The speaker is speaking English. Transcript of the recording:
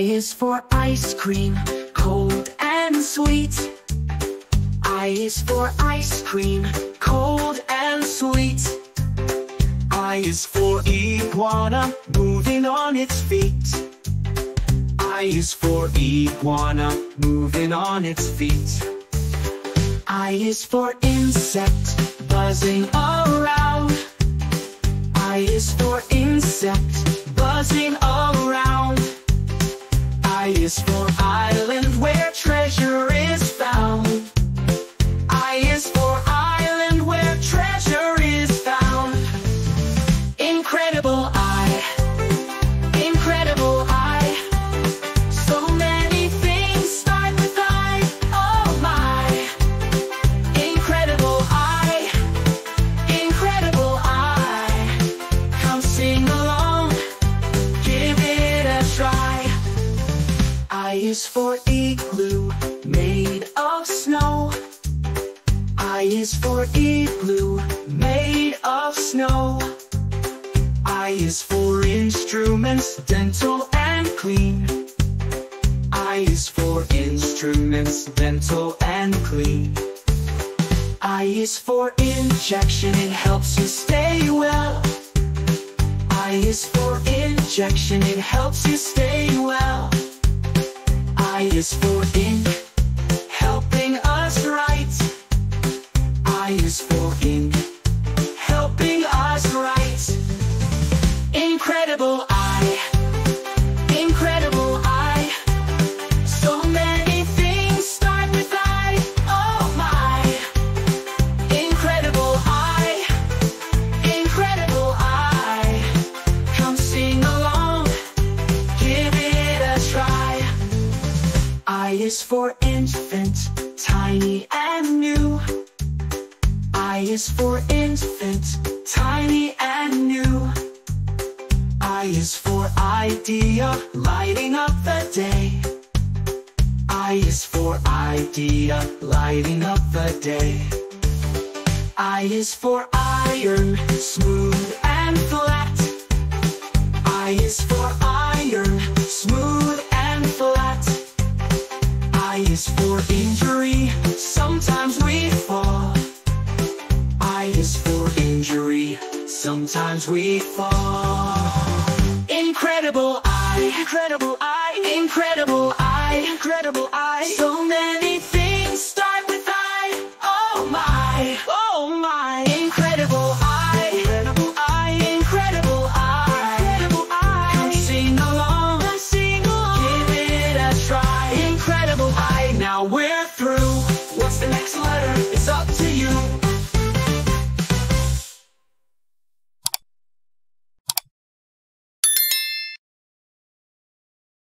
I is for ice cream, cold and sweet. I is for ice cream, cold and sweet. I is for iguana, moving on its feet. I is for iguana, moving on its feet. I is for insect, buzzing around. I is for insect, buzzing around. Is for island where treasure is found. I is for island where treasure is found. Incredible is for igloo, made of snow. I is for igloo, made of snow. I is for instruments, dental and clean. I is for instruments, dental and clean. I is for injection, it helps you stay well. I is for injection, it helps you stay is for ink, helping us write. I is for ink, I is for infant, tiny and new. I is for infant, tiny and new. I is for idea, lighting up the day. I is for idea, lighting up the day. I is for iron, smooth and flat. I is for is for injury, sometimes we fall. I is for injury, sometimes we fall. Incredible I, incredible I, incredible I, incredible I. So many